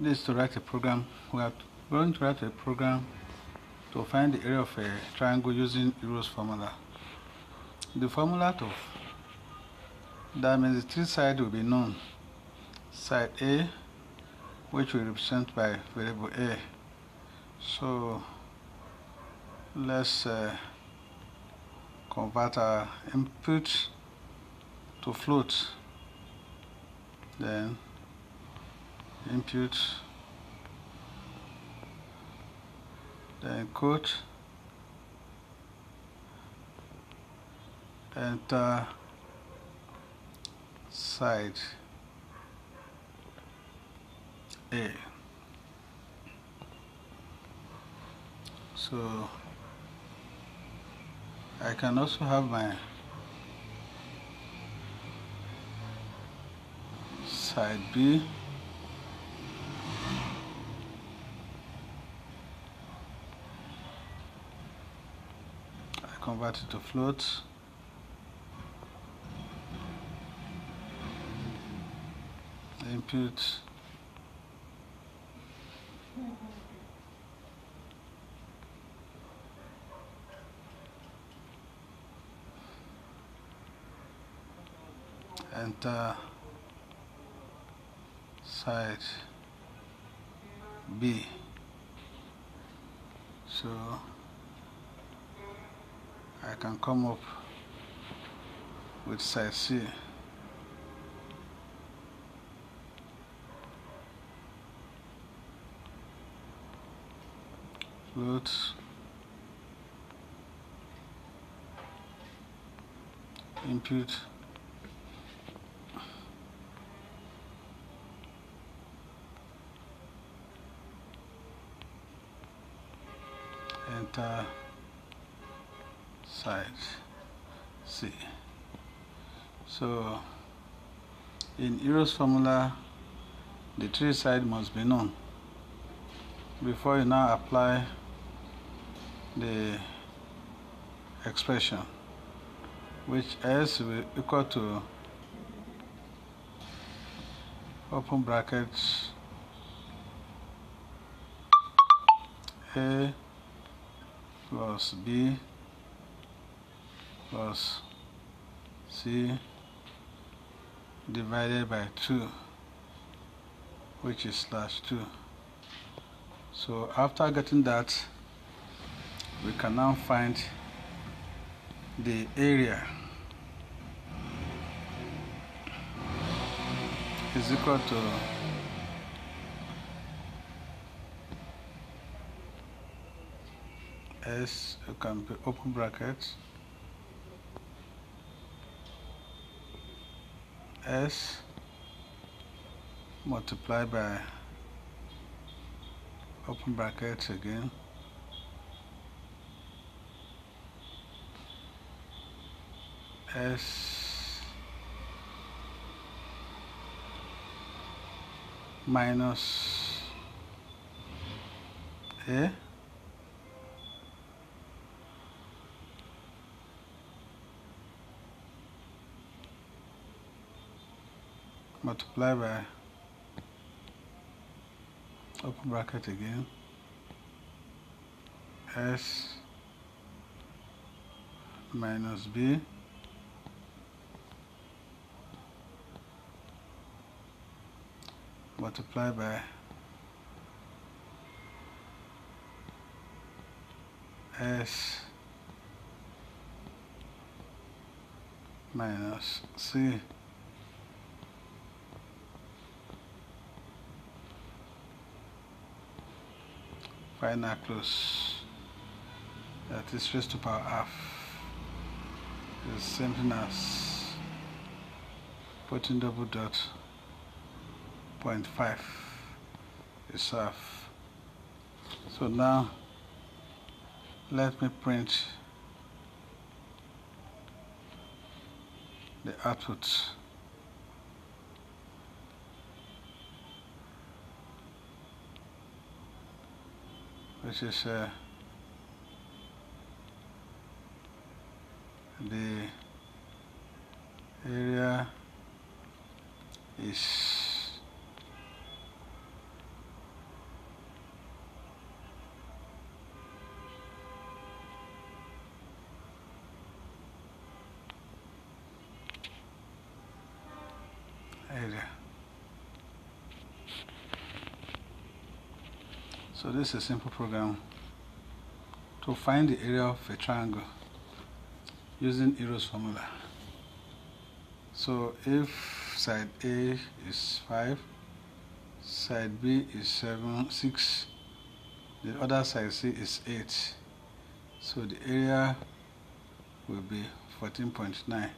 this is to write a program. We are going to write a program to find the area of a triangle using Hero's formula. The formula to that means the three sides will be known. Side A, which will represent by variable A. So let's uh, convert our input to float. Then input then quote enter side A. So I can also have my side B convert it to float. Input. Enter. Side. B. So can come up with side C. Float input. Enter side C. So in Hero's formula, the three side must be known before you now apply the expression which S will equal to open brackets A plus B plus C divided by 2 which is slash 2 so after getting that we can now find the area is equal to S you can open brackets S multiplied by open brackets again. S minus A multiply by open bracket again. S minus b. Multiply by s minus c final close that is raised to power half. Is same thing as putting double dot point five is half so now let me print the output which is uh, the area is area. So this is a simple program to find the area of a triangle using Hero's formula. So if side A is 5, side B is 7, 6, the other side C is 8. So the area will be 14.9.